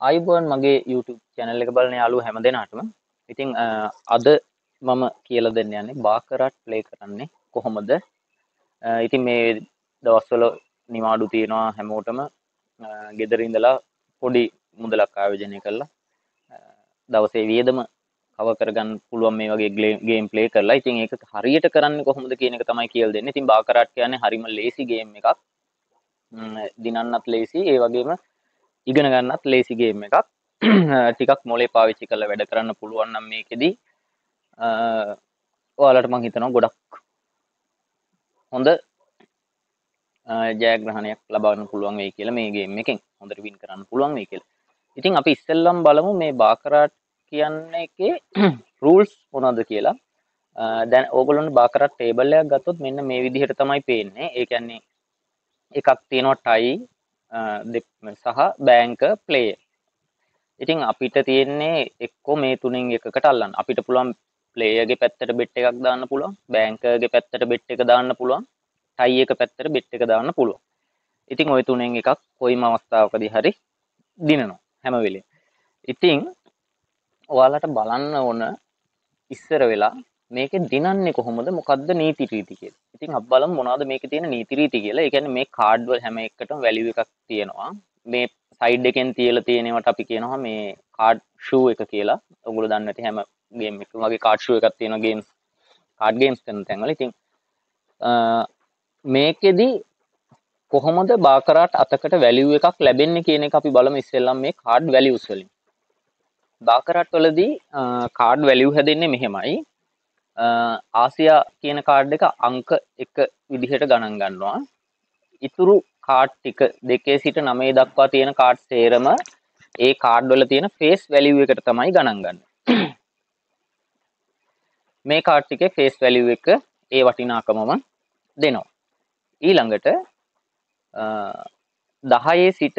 අයිබෝන් මගේ YouTube channel එක බලන යාලු හැම දෙනාටම. ඉතිං අද මම කියල දෙන්න යන්නේ බාකරට් ප්ලේ කරන්නේ කොහොමද? ඉතින් මේ දවස්වල නිවාඩු තියෙනවා හැමෝටම. ගෙදරින්දලා පොඩි මුදලක් ආයෝජනය කරලා දවසේ වියදම කව කරගන්න පුළුවන් මේ වගේ ගේම් ප්ලේ කරලා. ඉතින් ඒක හරියට කරන්න කොහොමද කියන එක තමයි කියල් දෙන්න. ඉතින් බාකරට් කියන්නේ හරිම ලේසි ගේම් එකක්. දිනන්නත් ලේසි ඒ වගේම ඉගෙන ගන්නත් ලේසිගේම එකක්. ටිකක් මොලේ පාවිච්චි කළ වැඩ කරන්න පුළුවන්නම් මේකෙදී. ඔයාලට මං හිතනවා ගොඩක් හොඳ ජයග්‍රහණයක් ලබන්න පුළුවන් වේ කියලා මේගේ එකෙන්. හොඳට වින් කරන්න පුළුවන් වේ කියලා. ඉතින් අපි ඉස්සෙල්ලම් බලමු මේ බාකරාට් කියන්න එකේ රූල්ස් මොනද කියලා. දැන් ඕගලොන් බාකරත් ටේබල්ලයක් ගත්තොත් මෙන්න මේ විදිහට තමයි පේන්නේ. ඒ කියන්නේ එකක් තියෙනවා ටයි සහ බෑංක ප්ලේ ඉතින් අපිට තියෙන්නේ එක්කෝ මේ තුනෙන් එකකට අල්ලන්න. අපිට පුළුවන් ප්ලේයගේ පැත්තට බෙට් එකක් දාන්න පුළුවන් බෑංකගේ පැත්තට බෙට් එක දාන්න පුළුවන් ටයි එක පැත්තට බෙට් එක දාන්න පුළුවන්. ඉතින් ඔය තුනෙන් එකක් කොයිම අවස්ථාවකදී හරි දිනනවා හැම වෙලේ ඉතිං ඔයාලට බලන්න ඕන ඉස්සර වෙලා මේක දිනන්නේ කොහොමද මොකක්ද නීති රීති කියලා. ඉතින් අපි බලමු මොනවද මේකේ තියෙන නීති රීති කියලා. ඒ කියන්නේ මේ කාඩ් වල හැම එකකටම වැලියු එකක් තියෙනවා. මේ සයිඩ් එකෙන් තියලා තියෙනවට අපි කියනවා මේ කාඩ් ෂූ එක කියලා. ඔයගොල්ලෝ දන්නේ නැති හැම ගේම් එකකම වගේ කාඩ් ෂූ එකක් තියෙනවා ගේම්ස් කාඩ් ගේම්ස් කරන තැන්වල. ඉතින් මේකෙදි කොහොමද බාකරාට අතකට වැලියු එකක් ලැබෙන්නේ කියන එක අපි බලමු ඉස්සෙල්ලම මේ කාඩ් වැලියුස් වලින්. බාකරාට් වලදී කාඩ් වැලියු හැදෙන්නේ මෙහෙමයි. ආසියා කියන කාඩ් එක අංක එක විදිහට ගණන් ගන්නවා. ඉතුරු කාඩ් ටික දෙකේ සිට නමේ දක්වා තියෙන කාඩ් සේරම ඒ කාඩ් වල තියෙන ෆේස් වැලියු එකට තමයි ගණන් ගන්න. මේ කාඩ් ටිකේ ෆේස් වැලියු එක ඒ වටිනාකමම දෙනවා. ඊළඟට දහයේ සිට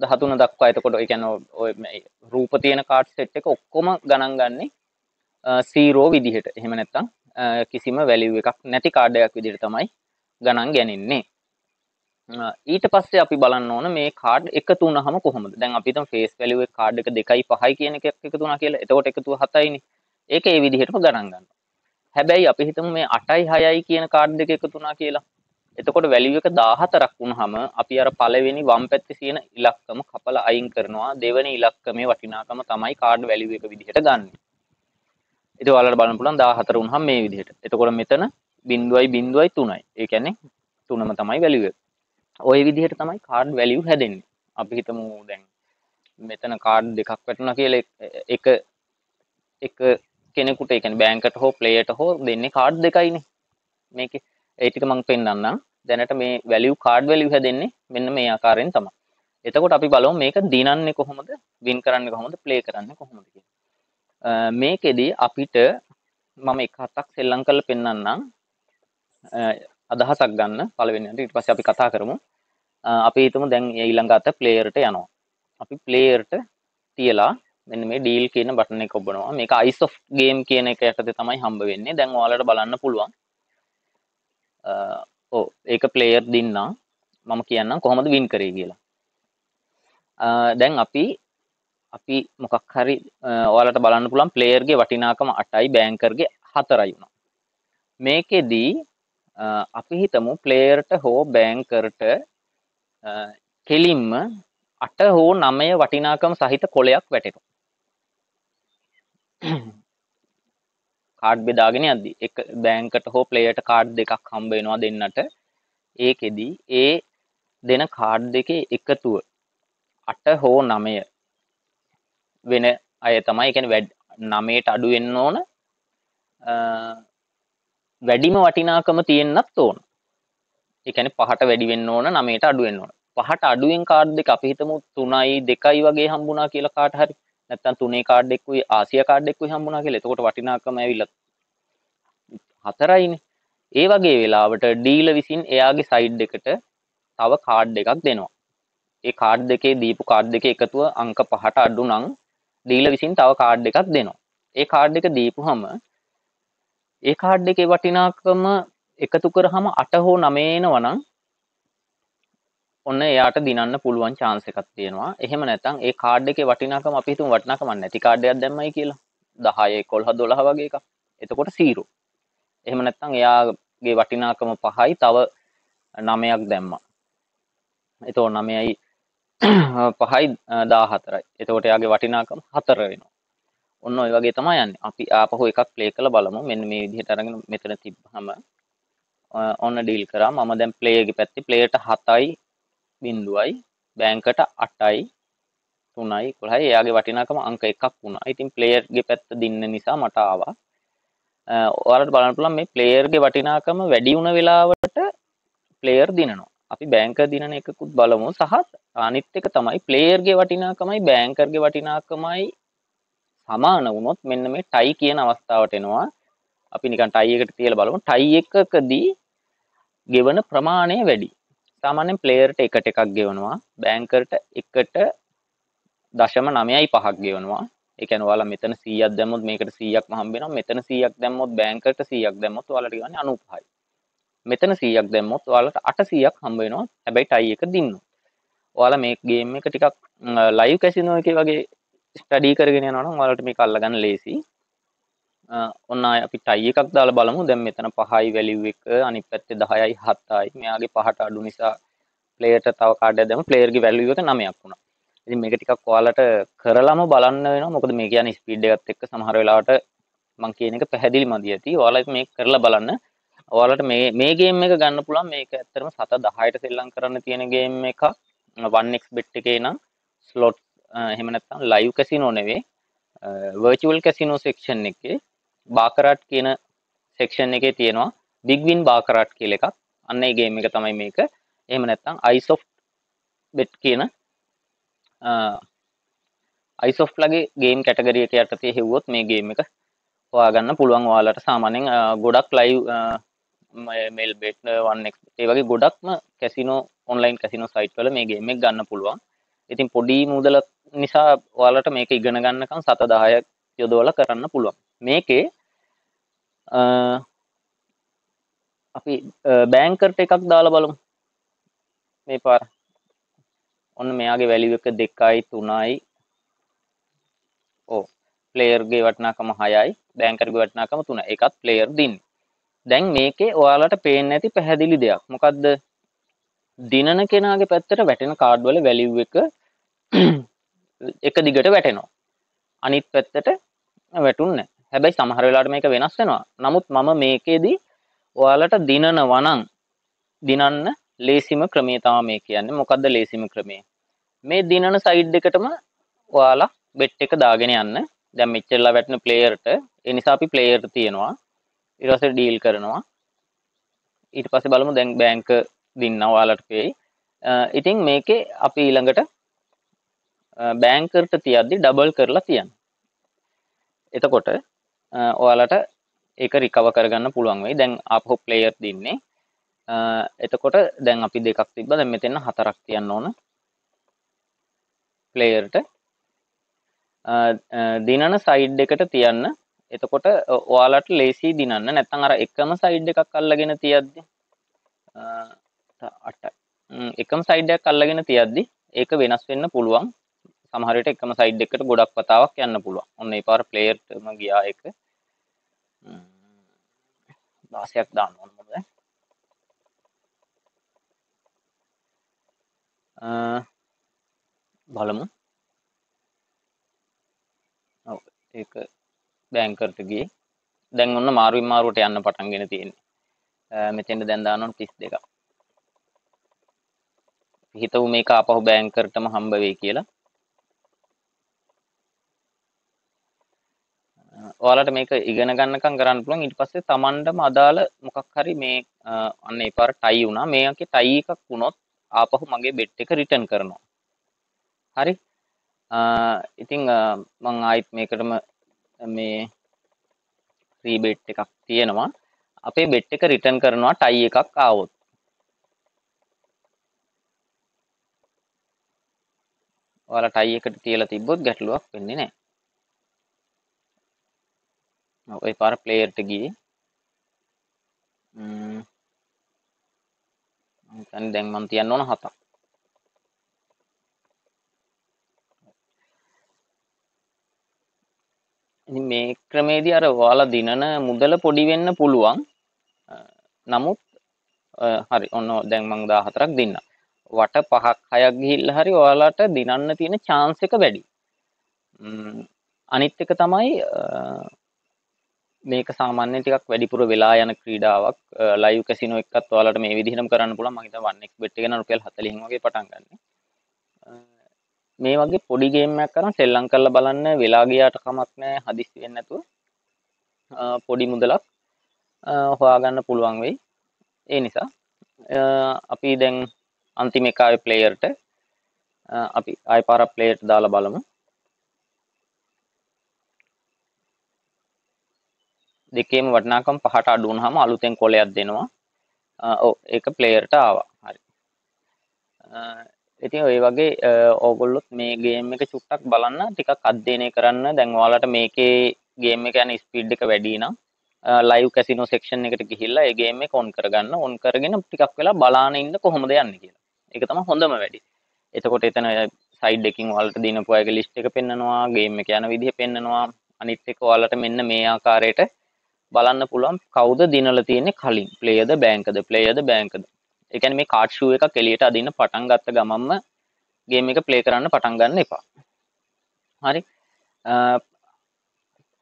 දහතුන දක්වා එතකොට ඒ කියන්නේ රූප තියෙන කාඩ් සෙට් එක ඔක්කොම ගණන් ගන්නේ සීරෝ විදිහට. එහෙම නැත්තම් කිසිම වැලිව් එකක් නැති කාඩයක් විදිහට තමයි ගණන් ගැනෙන්නේ ඊට පස්සේ අපි බලන්න ඕන මේ කාඩ් එකතු වුණාම කොහොමද? දැන් අපි හිතමු ෆේස් වැලියු එක කාඩ් එක 2යි 5යි කියන එකක් එකතු වුණා කියලා. එතකොට එකතුව 7යිනේ ඒක ඒ විදිහටම ගණන් ගන්නවා. හැබැයි අපි හිතමු මේ 8යි 6යි කියන කාඩ් දෙක එකතු වුණා කියලා. එතකොට වැලියු එක 14ක් වුණාම අපි අර පළවෙනි වම් පැත්තේ තියෙන ඉලක්කම කපලා අයින් කරනවා. දෙවෙනි ඉලක්කමේ වටිනාකම තමයි කාඩ් වැලියු එක විදිහට ගන්නේ. ඉතින් ඔයාලට බලන්න පුළුවන් 14 වුණාම මේ විදිහට. එතකොට මෙතන 0.0යි 3යි. ඒ කියන්නේ 3ම තමයි වැලියු එක. ওই විදිහට තමයි කාඩ් වැලියු හැදෙන්නේ. අපි හිතමු දැන් මෙතන කාඩ් දෙකක් වැටුණා කියලා එක එක කෙනෙකුට ඒ කියන්නේ බැංකට හෝ ප්ලේයට හෝ දෙන්නේ කාඩ් දෙකයිනේ. මේකේ ඒ ටික මම පෙන්නන්නම්. දැනට මේ වැලියු කාඩ් වැලියු හැදෙන්නේ මෙන්න මේ ආකාරයෙන් තමයි. එතකොට අපි බලමු මේක දිනන්නේ කොහොමද, වින් කරන්නේ කොහොමද, ප්ලේ කරන්නේ කොහොමද කියලා. මේකෙදී අපිට මම එක හතක් සෙල්ලම් කරලා පෙන්වන්නම් අදහසක් ගන්න පළවෙනියට ඊට පස්සේ අපි කතා කරමු. අපි හිතමු දැන් ඊළඟ අත ප්ලේයර්ට යනවා. අපි ප්ලේයර්ට තියලා මෙන්න මේ ඩීල් කියන බටන් එක ඔබනවා. මේක ice of game කියන එක යටතේ තමයි හම්බ වෙන්නේ. දැන් ඔයාලට බලන්න පුළුවන්. ඔව්. ඒක ප්ලේයර් දින්නා මම කියන්නම් කොහොමද වින් කරේ කියලා. දැන් අපි අපි මොකක් හරි ඔයාලට බලන්න පුළුවන් ප්ලේයර්ගේ වටිනාකම 8යි බෑන්කර්ගේ 4යි වුණා. මේකෙදී අපි හිතමු ප්ලේයර්ට හෝ බෑන්කර්ට කෙලින්ම 8 හෝ 9 වටිනාකම සහිත කොලයක් වැටෙනවා. කාඩ් බෙදාගෙන යද්දි එක බෑන්කට හෝ ප්ලේයර්ට කාඩ් දෙකක් හම්බ වෙනවා දෙන්නට. ඒකෙදි ඒ දෙන කාඩ් දෙකේ එකතුව 8 හෝ 9 වෙන අය තමයි. එකන වැඩ නමේට අඩු වෙන්න ඕන වැඩිම වටිනාකම තියෙන්න්නත් ඕන. එකන පහට වැඩි වෙන්න ඕන නමේට අඩුවෙන් ඕන. පහට අඩුවෙන් කාඩ් දෙක අපි හිතමු තුනයි දෙකයි වගේ හම්බුනා කියලා කාට හරි. නැත්තම් තුනේ කාඩ් එක්කුයි ආසියා කාඩ් එක්කුයි හම්බුනා කියලා. එතකොට වටිනාකම ඇවිල්ලා හතරයිනේ. ඒ වගේ වෙලාවට ඩීල විසින් එයාගේ සයිඩ් එකට තව කාඩ් එකක් දෙනවා. ඒ කාඩ් දෙකේ දීපු කාඩ් දෙක එකතුව අංක පහට අඩු නම් ඩීල විසින් තව කාඩ් එකක් දෙනවා ඒ කාඩ් එක දීපුහම ඒ කාඩ් එකේ වටිනාකම එකතු කරහම අට හෝ නමේන වනං ඔන්න එයාට දිනන්න පුළුවන් chance එකක් තියෙනවා. එහෙම නැත්නම් ඒ කාඩ් එකේ වටිනාකම අපි හිතමු වටිනාකමක් නැති කාඩ් එකක් දැම්මයි කියලා. 10 11 12 වගේ එකක්. එතකොට 0. එහෙම නැත්නම් එයාගේ වටිනාකම 5යි තව 9ක් දැම්මා. එතකොට 9යි 5යි 14යි. එතකොට එයාගේ වටිනාකම 4 වෙනවා. ඔන්න ඔය වගේ තමයි යන්නේ. අපි ආපහු එකක් ප්ලේ කරලා බලමු. මෙන්න මේ විදිහට අරගෙන මෙතන තිබ්බහම ඔන්න ඩීල් කරා. මම දැන් ප්ලේයර්ගේ පැත්තේ ප්ලේයර්ට 7යි බිඳුවයි බෑංකට 8යි 3යි 11යි එයාගේ වටිනාකම අංක එකක් වුණා. ඉතින් ප්ලේයර්ගේ පැත්ත දින්න නිසා මට ආවා. ඔයාලට බලන්න පුළුවන් මේ ප්ලේයර්ගේ වටිනාකම වැඩි වුණ වෙලාවට ප්ලේයර් දිනනවා. අපි බෑංකර් දිනන එකකුත් බලමු සහ අනිත් එක තමයි ප්ලේයර්ගේ වටිනාකමයි බෑංකර්ගේ වටිනාකමයි සමාන වුණොත් මෙන්න මේ ටයි කියන අවස්ථාවට එනවා. අපි නිකන් ටයි එකට තියලා බලමු. ටයි එකකදී ගෙවන ප්‍රමාණය වැඩි. සාමාන්‍යයෙන් ප්ලේයර්ට එකට එකක් ගෙවනවා. බෑංකර්ට එකට දශම නමයයි පහක් ගෙවනවා. ඒ කියන්නේ ඔයාලා මෙතන 100ක් දැම්මොත් මේකට 100ක්ම හම්බ වෙනවා. මෙතන 100ක් දැම්මොත් බෑංකර්ට 100ක් දැම්මොත් ඔයාලට ගන්නේ 95යි. මෙතන 100ක් දැම්මොත් ඔයාලට 800ක් හම්බ වෙනවා. හැබැයි ටයි එක දින්නොත්. ඔයාලා මේ ගේම් එක ටිකක් ලයිව් කැසිනෝ එකේ වගේ ස්ටඩී කරගෙන යනවා නම් ඔයාලට මේක අල්ලගන්න ලේසි. ඔන්න අපි ටයි එකක් දාලා බලමු. දැන් මෙතන 5යි වැලියු එක අනිත් පැත්තේ 10යි 7යි. මෙයාගේ පහට අඩු නිසා ප්ලේයර්ට තව කාඩ් එකක් දැම්ම ප්ලේයර්ගේ වැලියු එක 9ක් වුණා. ඉතින් මේක ටිකක් ඔයාලට කරලම බලන්න වෙනවා. මොකද මේ කියන්නේ ස්පීඩ් එකත් එක්ක සමහර වෙලාවට මම කියන එක පැහැදිලි මදි ඇති. ඔයාලා මේක කරලා බලන්න. ඔයාලට මේ මේ ගේම් එක ගන්න පුළුවන් මේක ඇත්තටම 7 10ට සෙල්ලම් කරන්න තියෙන ගේම් එකක් 1x bet එකේ නම් ස්ලොට් එහෙම නැත්නම් ලයිව් කැසිනෝ නෙවෙයි. වර්චුවල් කැසිනෝ සෙක්ෂන් එකේ බාකරට් කියන සෙක්ෂන් එකේ තියෙනවා බිග් වින් බාකරට් කියලා එකක්. අන්න ඒ ගේම් එක තමයි මේක. එහෙම නැත්නම් isoft bet කියන isoft ලගේ ගේම් කැටගරි එක යටතේ හෙව්වොත් මේ ගේම් එක හොයාගන්න පුළුවන් ඔයාලට. සාමාන්‍යයෙන් ගොඩක් ලයිව් මේල් බෙට් වන්නෙක් ඒ වගේ ගොඩක්ම කැසිනෝ ඔන්ලයින් කැසිනෝ සයිට් වල මේ ගේම් එක ගන්න පුළුවන්. ඉතින් පොඩි මුදල නිසා ඔයාලට මේක ඉගෙන ගන්නකම් සත දායක් යොදවල කරන්න පුළුවන්. මේකේ අපි බෑංකර්ට එකක් දාලා බලමු. මේ පාර. ඔන්න මෙයාගේ වැලිව එක දෙකයි තුනයි. ඕ ප්ලේයර්ගේ වටනාකම හයයි බෑංකර්ගේ වටනාකම තුන එකත් ප්ලේයර් දින්න. දැන් මේකේ ඔයාලට පේන්න ඇති පැහැදිලි දෙයක්. මොකක්ද දිනන කෙනාගේ පැත්තට වැටෙන කාඩ්වල වැලිව් එක එක දිගට වැටෙනවා. අනිත් පැත්තට වැටුන්න හැබැයි සමහර වෙලාට මේක වෙනස් වෙනවා. නමුත් මම මේකේදී ඔයාලට දිනන වනං දිනන්න ලේසිම ක්‍රමේ තමයි මේ කියන්නේ. මොකද්ද ලේසිම ක්‍රමේ මේ දිනන සයිඩ් එකටම ඔයාලා බෙට් එක දාගෙන යන්න. දැන් මෙච්චරලා වැටෙන ප්ලේයර්ට ඒ නිසා අපි ප්ලේයර්ට තියනවා. ඊට පස්සේ ඩීල් කරනවා. ඊට පස්සේ බලමු දැන් බැංක දින්න ඔයාලට පෙයි ඉතින් මේකේ අපි ඊළඟට බෑංකර්ට තියද්දි ඩබල් කරලා තියන්න. එතකොට ඔයාලට ඒක රිකව කරගන්න පුළුවන් වෙයි. දැන් ආපහු ප්ලේයර් දින්නේ. එතකොට දැන් අපි දෙකක් තිබ්බ. දැන් මෙතන හතරක් තියන්න ඕන. ප්ලේයර්ට දිනන සයිඩ් එකට තියන්න. එතකොට ඔයාලට ලේසි දිනන්න නැත්නම් අර එකම සයිඩ් එකක් අල්ලගෙන තියද්දි අට එකම සයිඩ් එකක් අල්ලගෙන තියද්දි ඒක වෙනස් වෙන්න පුළුවන් සමහර විට එකම සයිඩ් එකට ගොඩක් වතාවක් යන්න පුළුවන්. ඔන්න ඒ පාර ප්ලේයර්ටම ගියා එක 16ක් දාන්න ඕන මොකද? බලමු. ඔව් ඒක බෑංකර්ට ගියේ. දැන් ඔන්න මාරුවෙන් මාරුවට යන්න පටන්ගෙන තියෙන්නේ. මෙතෙන්ට දැන් දාන්න ඕන 32ක්. හිතමු මේක ආපහු බෑංකර්ටම හම්බ වෙයි කියලා. ඔයාලට මේක ඉගෙන ගන්නකම් කරන්න පුළුවන් ඊට පස්සේ Tamandම අදාළ මොකක් හරි මේ අන්න ඒ පාර ටයි වුණා මේකේ ටයි එකක් වුණොත් ආපහු මගේ බෙට් එක රිටර්න් කරනවා හරි ඉතින් මං ආයිත් මේකටම මේ රීබෙට් එකක් තියෙනවා. අපේ බෙට් එක රිටර්න් කරනවා ටයි එකක් ආවොත්. ඔයාලා ටයි එකට තියලා තිබ්බොත් ගැටලුවක් වෙන්නේ නැහැ. ඔය පාර ප්ලේයර්ට ගියේ. දැන් දැන් මම තියන්න ඕන හතක්. මේ ක්‍රමේදී අර ඔයාලා දිනන මුදල පොඩි වෙන්න පුළුවන්. නමුත් හරි ඔන්න දැන් මං 14ක් දින්නා. වට පහක් හයක් ගිහිල්ලා හරි ඔයාලට දිනන්න තියෙන chance එක වැඩි. අනිත් එක තමයි මේක සාමාන්‍යයෙන් ටිකක් වැඩිපුර වෙලා යන ක්‍රීඩාවක් ලයිව් කැසිනෝ එකත් ඔයාලට මේ විදිහටම කරන්න පුළුවන් මම හිතනවා 1x bet එක නම් රුපියල් 40 වගේ පටන් ගන්න. මේ වගේ පොඩි ගේම් එකක් කරන් සෙල්ලම් කරලා බලන්න වෙලා ගියාට කමක් නැහැ හදිස්සි වෙන්නේ නැතුව පොඩි මුදලක් හොයාගන්න පුළුවන් වෙයි. ඒ නිසා අපි දැන් අන්තිම එක ආවේ ප්ලේයර්ට අපි ආය පාරක් ප්ලේයර්ට දාලා බලමු. දෙකේම වටිනාකම් පහට අඩු වුණාම අලුතෙන් කොලයක් දෙනවා. ඔව් ඒක ප්ලේයර්ට ආවා. හරි. ඉතින් ඔය වගේ ඕගොල්ලොත් මේ ගේම් එක චුට්ටක් බලන්න ටිකක් අධ්‍යයනය කරන්න. දැන් ඔයාලට මේකේ ගේම් එක යන ස්පීඩ් එක වැඩි නම් ලයිව් කැසිනෝ සෙක්ෂන් එකට ගිහිල්ලා ඒ ගේම් එක ඔන් කරගන්න. ඔන් කරගෙන ටිකක් වෙලා බලාන ඉන්න කොහොමද යන්නේ කියලා. ඒක තමයි හොඳම වැඩි. එතකොට එතන සයිඩ් එකකින් ඔයාලට දිනපු අයගේ ලිස්ට් එක පෙන්නනවා, ගේම් එක යන විදිහ පෙන්නනවා. අනිත් එක ඔයාලට මෙන්න මේ ආකාරයට බලන්න පුළුවන් කවුද දිනලා තියෙන්නේ කලින් ප්ලේයර්ද බෑන්කද ප්ලේයර්ද බෑන්කද ඒ කියන්නේ මේ කාඩ් ෂූ එකක් එළියට අදින්න පටන් ගත්ත ගමන්ම ගේම් එක ප්ලේ කරන්න පටන් ගන්න එපා. හරි?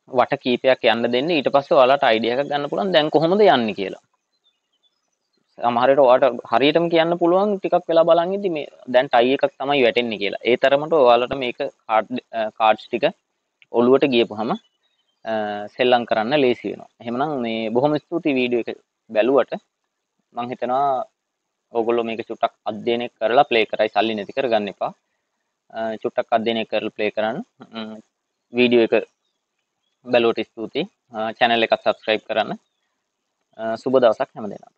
වට කීපයක් යන්න දෙන්න. ඊට පස්සේ ඔයාලට අයිඩියා එකක් ගන්න පුළුවන්. දැන් කොහොමද යන්නේ? කියලා. සමහරට ඔයාලට හරියටම කියන්න පුළුවන් ටිකක් වෙලා බලන් ඉදි මේ දැන් ටයි එකක් තමයි වැටෙන්නේ කියලා. ඒ තරමට ඔයාලට මේක කාඩ් කාඩ්ස් ටික ඔලුවට ගියපුහම සෙල්ලම් කරන්න ලේසි වෙනවා. එහෙමනම් මේ බොහොම ස්තුතියි වීඩියෝ එක බැලුවට. මම හිතනවා ඕගොල්ලෝ මේක චුට්ටක් අධ්‍යයනය කරලා ප්ලේ කරයි සල්ලි නැති කරගන්න එපා. චුට්ටක් අධ්‍යයනය කරලා ප්ලේ කරන්න. වීඩියෝ එක බැලුවට ස්තුතියි. channel එකත් subscribe කරන්න. සුබ දවසක් හැමදෙනාට.